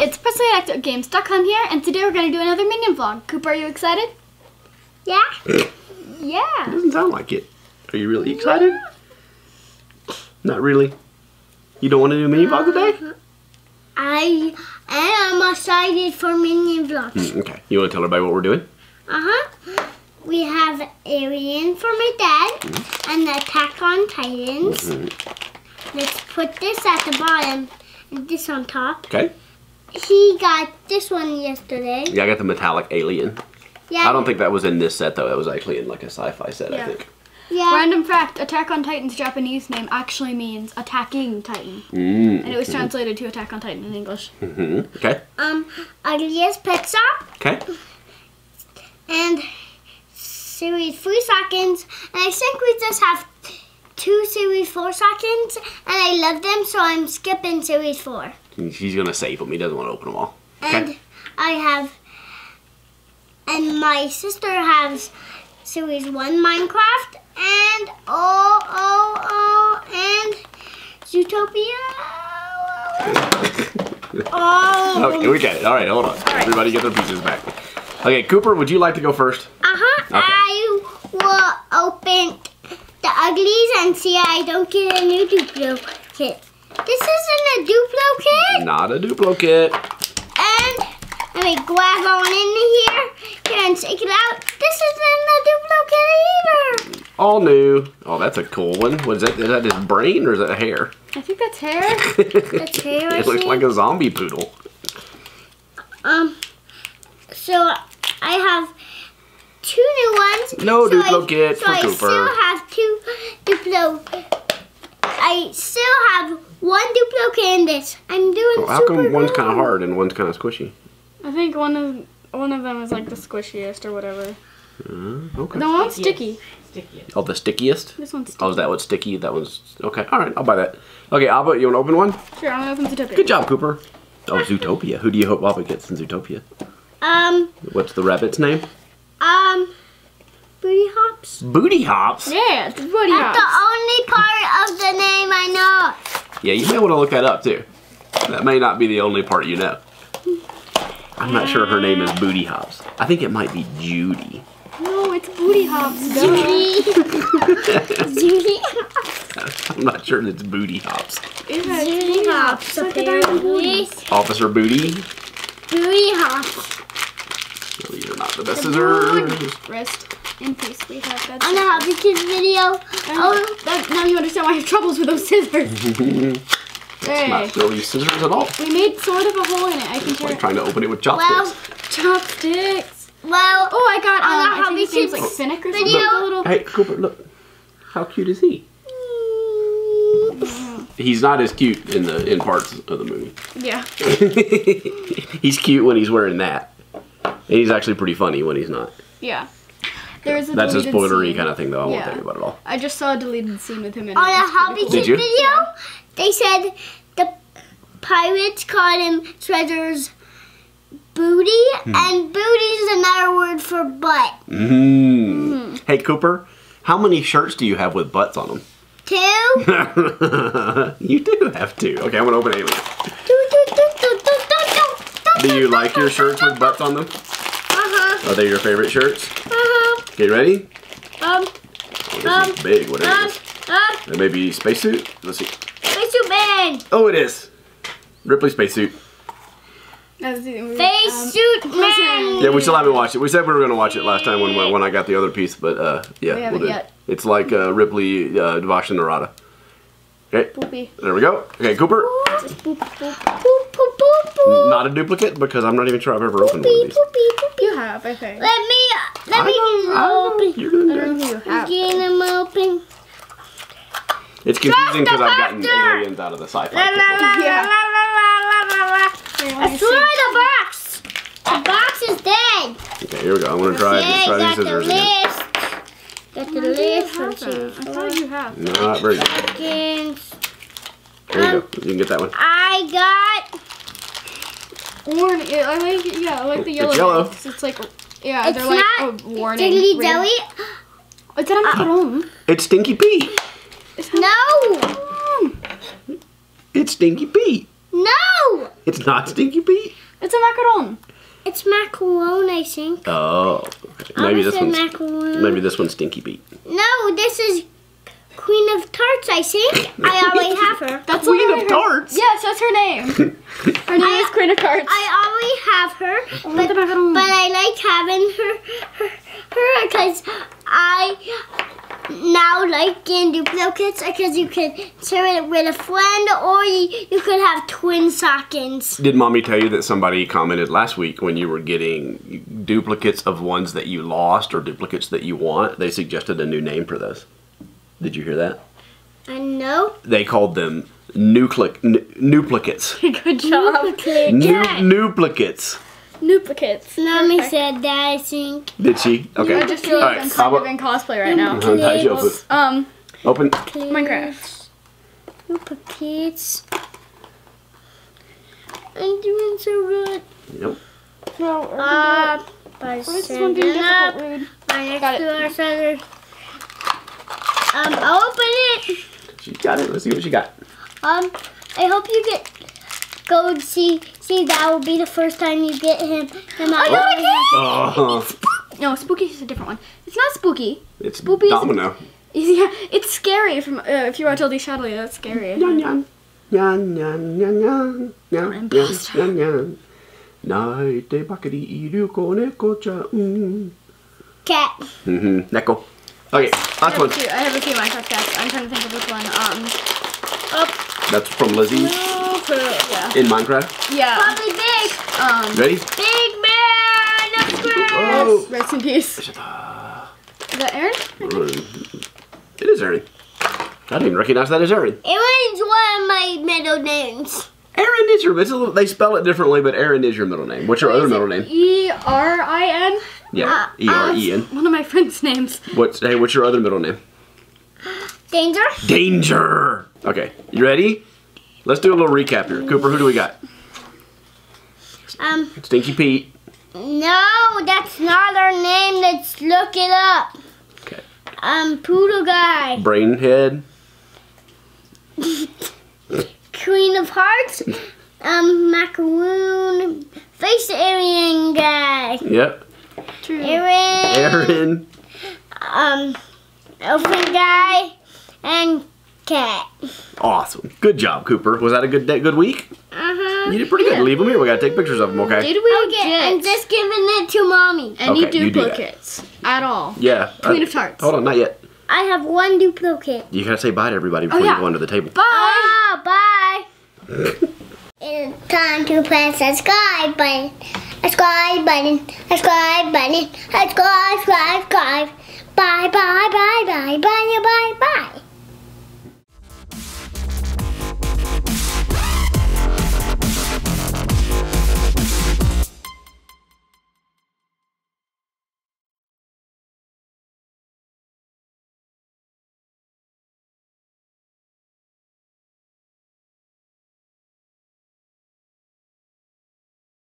it's PresleyActOutGames.com here, and today we're going to do another Minion vlog. Cooper, are you excited? Yeah. Yeah. Doesn't sound like it. Are you really excited? Not really. You don't want to do a mini vlog today? I am excited for Minion vlogs. Mm, okay. You want to tell everybody what we're doing? Uh-huh. We have Alien for my dad and Attack on Titans. Let's put this at the bottom and this on top. Okay. He got this one yesterday. Yeah, I got the metallic alien. Yeah. I don't think that was in this set though. That was actually in like a sci-fi set. I think. Yeah. Random fact, Attack on Titan's Japanese name actually means attacking Titan. Mm. And it was translated to Attack on Titan in English. hmm Okay. Um, Ugglys Pet Shop Okay. and Series 3 seconds. And I think we just have two Series 4 seconds. And I love them, so I'm skipping Series 4. He's gonna save them. He doesn't want to open them all. And Okay. I have, and my sister has Series 1 Minecraft and oh, oh, oh, and Zootopia. Oh. Okay, we got it. All right, hold on. Everybody get their pieces back. Okay, Cooper, would you like to go first? Uh-huh. Okay. I will open the Ugglys and see I don't get a new Duplo kit. This isn't a Duplo kit. Not a duplicate. And let me grab on in here, here and take it out. This isn't a duplicate either. All new. Oh, that's a cool one. What is that? Is that his brain or is that hair? I think that's hair. That's hair, I it looks see. like a zombie poodle. Um, so I have two new ones. No so Duplo I, kit so for I Cooper. still have two Duplo. I still have one duplicate in this. I'm doing Well, how super come one's good. kind of hard and one's kind of squishy? I think one of one of them is like the squishiest or whatever. Uh, okay. The one's sticky. Oh, the stickiest? This one's sticky. Oh, is that what's sticky? That one's okay. All right, I'll buy that. Okay, Abba, you want to open one? Sure, I'm gonna open Zootopia. Good job, Cooper. Oh, Zootopia. Who do you hope Abba gets in Zootopia? Um, What's the rabbit's name? um, booty hops. Booty Hops. Yeah, it's Woody That's Hops. the only part of the name I know. Yeah, you may want to look that up too. That may not be the only part you know. I'm not sure her name is Booty Hops. I think it might be Judy. No, it's Booty Hops. duh. Judy. I'm not sure it's Booty Hops. Yeah, it's Booty Booty hops, Look at apparently. Officer Booty. Booty hops. No, these are not the best scissors. Rest in peace. We have that. On the Hobby Kids video. Oh, that, now you understand why I have troubles with those scissors. hey, Not really scissors at all. we made sort of a hole in it. I can It's like trying to open it with Well, chopsticks. Chopsticks. well, Oh, I got On um, the I think his name's Kids like Finnick or video- something. The little. Hey, Cooper, look. How cute is he? He's not as cute in the in parts of the movie. Yeah. he's cute when he's wearing that. And he's actually pretty funny when he's not. Yeah. There is a That's a deleted spoilery scene. kind of thing, though. I won't Yeah. tell you about it all. I just saw a deleted scene with him in it. on the It's Hobby cool. Did Kids you? video, they said the pirates called him Treasure's booty, Hmm. and booty is another word for butt. Mm. Hey, Cooper, how many shirts do you have with butts on them? Two. you do have two. Okay, I'm gonna open Alien. Do, you like your shirts with butts on them? Uh-huh. Are they your favorite shirts? Okay, ready? Um, Oh, this Um, is big. What is um, this? um, It may be spacesuit. Let's see. Space Man. Oh, it is. Ripley spacesuit. That's the movie. Face Um, Suit Man. Yeah, we still haven't watched it. We said we were gonna watch it last time when when I got the other piece, but uh, yeah, We haven't we'll do. yet. It's like uh, Ripley uh, Devashin Narada. Okay, Boopy. there we go. Okay, Cooper. Boop, boop. Boop. Not a duplicate because I'm not even sure I've ever opened one of Boopy, these. boopy, boopy. You have, I think. Let me, let me know, I open. You're I don't good. know who you have. Get them open. It's confusing because I've gotten faster. aliens out of the sci-fi. La, la, la, Yeah. la, la, la, la, la, la. Here, Destroy the box. The box is dead. Okay, here we go. I'm gonna try, Yeah, try these got the scissors again. list. Got the When list from have? I thought you have. Not very good. Seconds. Here you go. Um, you can get that one. I got. Warning. Yeah, I like. Yeah, I like the yellow. It's yellow. yellow. It's like. Yeah, It's they're like not a warning. Diggly ring. Jelly. Is that on uh-uh. Chrome? It's Stinky Pete. No. It's Stinky Pete. No. It's not Stinky Pete. It's a macaron. It's macaron, I think. Oh, okay. maybe this said one's macaron. maybe this one's Stinky Pete. No, this is Queen of Tarts, I think. I always have her. That's Queen of her- Tarts? Yes, that's her name. her name is Queen of Tarts. I always have her, want the macaron. but I like having her, her, her because I now like getting duplicates because you can share it with a friend or you, you could have twin stockings. Did mommy tell you that somebody commented last week when you were getting duplicates of ones that you lost or duplicates that you want? They suggested a new name for those. Did you hear that? I know. They called them nuclic n- duplicates. Good job. Duplicate. New duplicates. Duplicates. Mommy Perfect. said that, I think. Did she? Okay. I just feel like right. I'm how kind of about- in cosplay right now. Uh-huh, how'd you open? Um, Open. Minecraft. Duplicates. I'm doing so good. Yep. No, Uh, by Why is this one being sending up difficult, rude? my next Got it. to our center. Um, I'll open it. She got it. Let's see what she got. Um, I hope you get go and see. See, that will be the first time you get him. him I got it. Oh, No, spooky is a different one. It's not spooky. it's Spoopy's- Domino. Yeah, it's scary. From uh, if you watch Oldie Shadowly, that's scary. Yan yan. Yan yan yan yan. Yan yan Imposter. yan yan. Naite bakari iru ko neko cha. Mm. Cat. Mhm. Neko. Okay, I last have, a one. few, I have a few Minecraft cats. I'm trying to think of which one. Um, That's from Lizzie yeah, in Minecraft. yeah. Probably big. Um, Ready? Big man. Upgrade. Oh. rest in peace. Is that Eren? It is Eren. I didn't recognize that as Eren. Aaron's one of my middle names. Aaron is your. It's a little, they spell it differently, but Aaron is your middle name. What's your other middle name? E R I N. Yeah, E R E N. One of my friends' names. What's hey? What's your other middle name? Danger. Danger. Okay, you ready? Let's do a little recap here. Cooper, who do we got? Um, Stinky Pete. no, that's not our name. Let's look it up. Okay. Um, Poodle Guy. Brainhead. Queen of Hearts. Um, Macaroon. Face Aryan Guy. Yep. True. Aaron. Aaron. Um, Elephant Guy. And Cat. Awesome. Good job, Cooper. Was that a good day, good week? Uh-huh. You did pretty good. Leave them here. We gotta take pictures of them. Okay. Did we Okay, I'm just giving it to Mommy. any Okay, you do that. duplicates at all? Yeah. Queen uh, of Tarts. Hold on, not yet. I have one duplicate. You gotta say bye to everybody before yeah. you go under the table. Bye. Ah, bye. it's time to press the subscribe button subscribe button, subscribe button, subscribe, subscribe, subscribe. Bye, bye, bye, bye, bye, bye, bye.